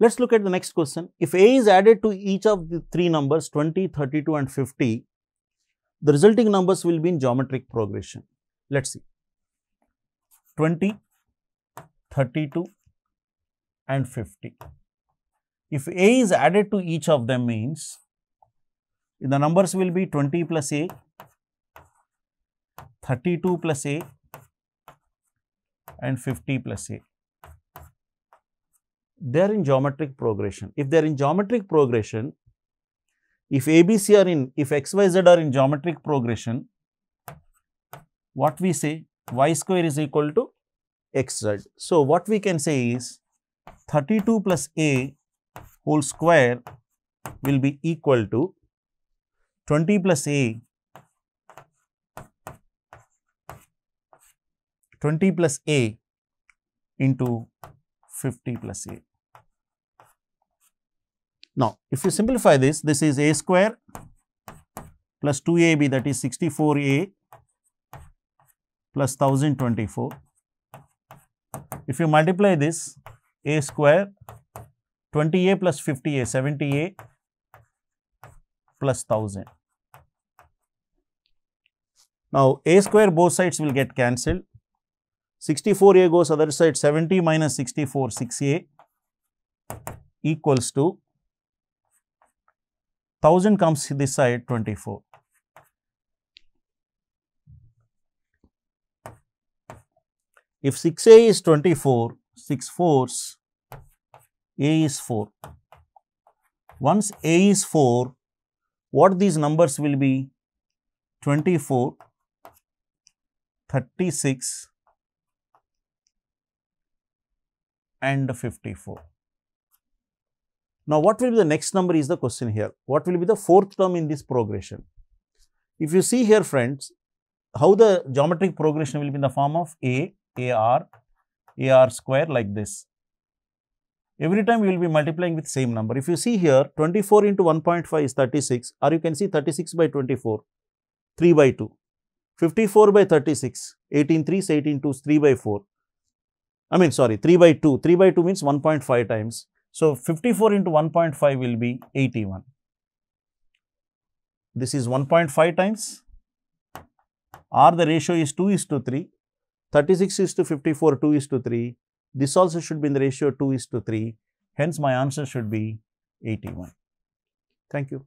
Let's look at the next question. If A is added to each of the three numbers 20, 32 and 50, the resulting numbers will be in geometric progression. Let's see. 20, 32 and 50. If A is added to each of them means the numbers will be 20 plus A, 32 plus A and 50 plus A. They are in geometric progression. If they are in geometric progression, if ABC are in, if XYZ are in geometric progression, what we say y square is equal to xz. So, what we can say is 32 plus A whole square will be equal to 20 plus A 20 plus A into 50 plus A. Now, if you simplify this, this is A square plus 2AB that is 64A plus 1024. If you multiply this A square 20A plus 50A 70A plus 1000. Now, A square both sides will get cancelled 64a goes other side 70 minus 64 6a equals to 1000 comes to this side 24. If 6a is 24, 6 fours, a is 4. Once a is 4, what these numbers will be? 24, 36, and 54. Now, what will be the next number is the question here. What will be the fourth term in this progression? If you see here friends, how the geometric progression will be in the form of A, AR, AR square like this. Every time we will be multiplying with same number. If you see here 24 into 1.5 is 36 or you can see 36 by 24, 3 by 2. 54 by 36, 18 3 is 18 2 is 3 by 4. I mean sorry 3 by 2, 3 by 2 means 1.5 times. So, 54 into 1.5 will be 81. This is 1.5 times or the ratio is 2 is to 3, 36 is to 54, 2 is to 3. This also should be in the ratio 2 is to 3. Hence, my answer should be 81. Thank you.